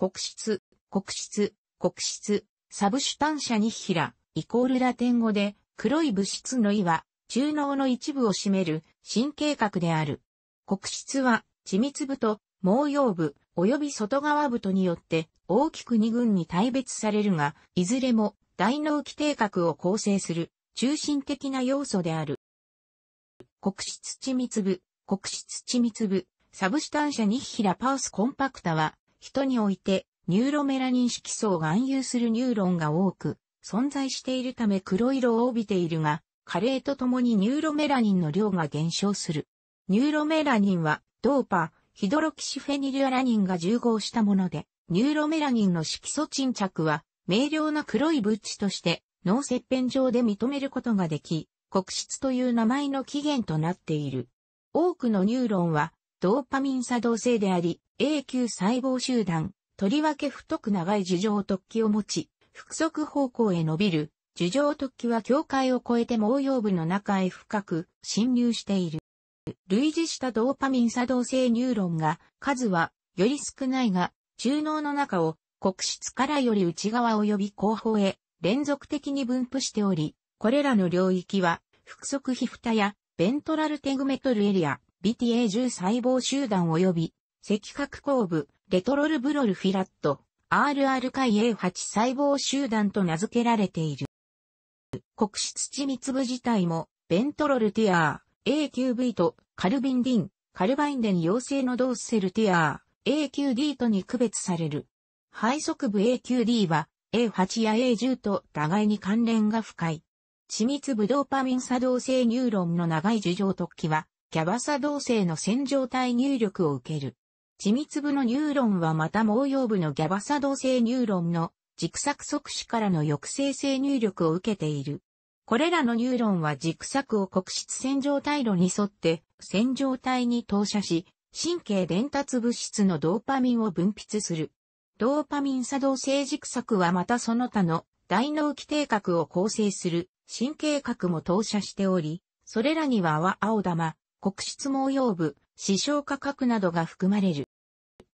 黒質、黒質、黒質、サブシュタンシャニヒラ、イコールラテン語で、黒い物質の胃は、中脳の一部を占める神経核である。黒質は、緻密部と毛葉部及び外側部とによって大きく二群に大別されるが、いずれも大脳基底核を構成する中心的な要素である。黒質緻密部、黒質緻密部、 substantia nigra pars compacta は、人においてニューロメラニン色素を含有するニューロンが多く存在しているため黒色を帯びているが、加齢とともにニューロメラニンの量が減少する。ニューロメラニンは、ドーパ、ヒドロキシフェニルアラニンが重合したもので、ニューロメラニンの色素沈着は、明瞭な黒い物質として、脳切片上で認めることができ、黒質という名前の起源となっている。多くのニューロンは、ドーパミン作動性であり、 A9細胞集団、とりわけ太く長い樹状突起を持ち、腹側方向へ伸びる、樹状突起は境界を越えて網様部の中へ深く侵入している。類似したドーパミン作動性ニューロンが、数はより少ないが、中脳の中を黒質からより内側及び後方へ連続的に分布しており、これらの領域は、腹側被蓋野や ventral tegmental area、 VTA、A10 細胞集団及び、赤核後部、レトロルブロルフィラット、RR 海 A8 細胞集団と名付けられている。黒質緻密部自体も、ベントロルティアー、AQV とカルビンディン、カルバインデン陽性のドースセルティアー、AQD とに区別される。肺側部 AQD は A8 や A10 と互いに関連が深い。緻密ブドーパミン作動性ニューロンの長い樹状突起は、キャバ作動性の線状体入力を受ける。緻密部のニューロンはまた網様部のギャバ作動性ニューロンの軸索側枝からの抑制性入力を受けている。これらのニューロンは軸索を黒質線条体路に沿って線条体に投射し、神経伝達物質のドーパミンを分泌する。ドーパミン作動性軸索はまたその他の大脳基底核を構成する神経核も投射しており、それらには淡蒼球、黒質毛葉部、視床化核などが含まれる。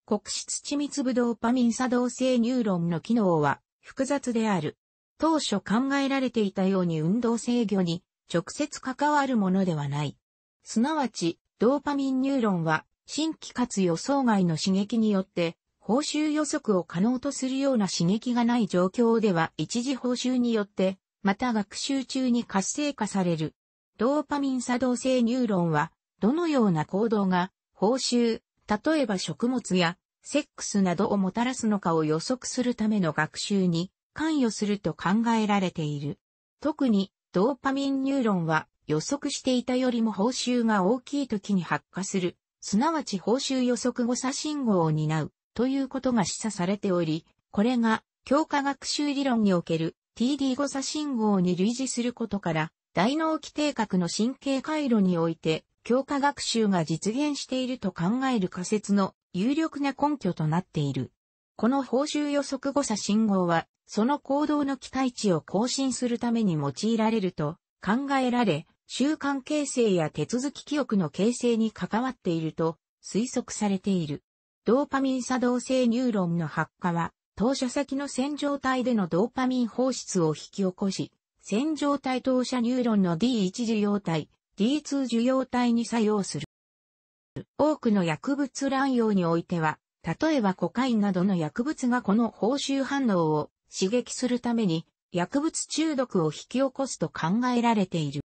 黒質緻密部ドーパミン作動性ニューロンの機能は複雑である。当初考えられていたように運動制御に直接関わるものではない。すなわち、ドーパミンニューロンは新規かつ予想外の刺激によって報酬予測を可能とするような刺激がない状況では一時報酬によってまた学習中に活性化される。ドーパミン作動性ニューロンは、どのような行動が、報酬、例えば食物や、セックスなどをもたらすのかを予測するための学習に関与すると考えられている。特に、ドーパミンニューロンは予測していたよりも報酬が大きい時に発火する、すなわち報酬予測誤差信号を担う、ということが示唆されており、これが強化学習理論における TD 誤差信号に類似することから、大脳基底核の神経回路において、強化学習が実現していると考える仮説の有力な根拠となっている。この報酬予測誤差信号は、その行動の期待値を更新するために用いられると考えられ、習慣形成や手続き記憶の形成に関わっていると推測されている。ドーパミン作動性ニューロンの発火は、投射先の線条体でのドーパミン放出を引き起こし、線条体投射ニューロンの D1 受容体、D2 受容体に作用する。多くの薬物乱用においては、例えばコカインなどの薬物がこの報酬反応を刺激するために薬物中毒を引き起こすと考えられている。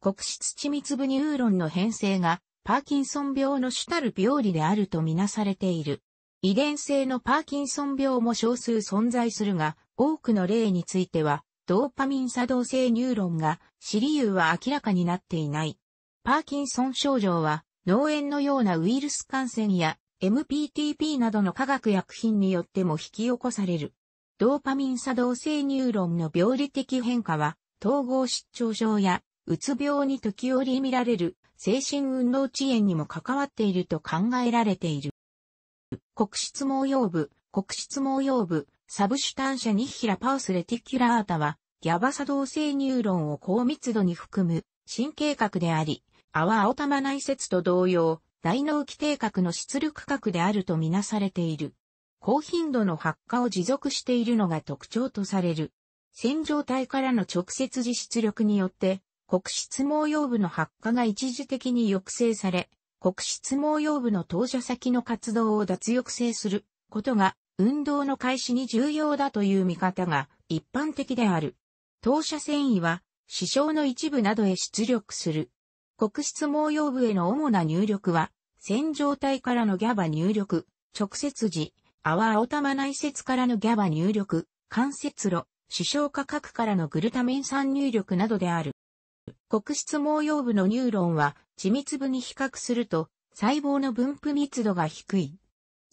黒質緻密部ニューロンの変性がパーキンソン病の主たる病理であるとみなされている。遺伝性のパーキンソン病も少数存在するが、多くの例については、ドーパミン作動性ニューロンが、死ぬ理由は明らかになっていない。パーキンソン症状は、脳炎のようなウイルス感染や、MPTP などの化学薬品によっても引き起こされる。ドーパミン作動性ニューロンの病理的変化は、統合失調症や、うつ病に時折見られる精神運動遅延にも関わっていると考えられている。黒質網様部、黒質網様部、 substantia nigra pars reticulata は、ギャバ作動性ニューロンを高密度に含む神経核であり、泡青玉内節と同様、大脳基底核の出力核であるとみなされている。高頻度の発火を持続しているのが特徴とされる。線状体からの直接実出力によって、黒質毛葉部の発火が一時的に抑制され、黒質毛葉部の投射先の活動を脱抑制することが運動の開始に重要だという見方が一般的である。投射線維は、視床の一部などへ出力する。黒質網様部への主な入力は、線条体からのギャバ入力、直接路、淡蒼球内節からのギャバ入力、間接路、視床下核からのグルタミン酸入力などである。黒質網様部のニューロンは、緻密部に比較すると、細胞の分布密度が低い。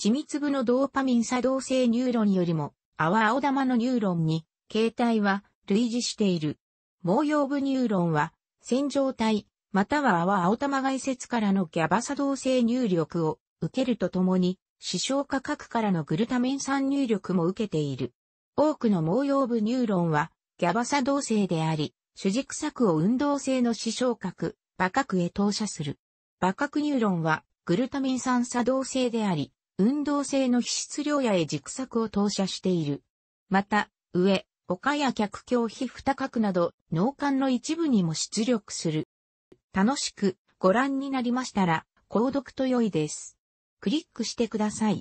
緻密部のドーパミン作動性ニューロンよりも、淡蒼球のニューロンに、形態は類似している。網様部ニューロンは、線条体、または淡蒼球外節からのギャバ作動性入力を受けるとともに、視床下核からのグルタミン酸入力も受けている。多くの網様部ニューロンは、ギャバ作動性であり、主軸索を運動性の視床核、馬角へ投射する。馬角ニューロンは、グルタミン酸作動性であり、運動性の皮質領野へ軸索を投射している。また、上、丘や脚胸皮二角など、脳幹の一部にも出力する。楽しくご覧になりましたら、購読と良いです。クリックしてください。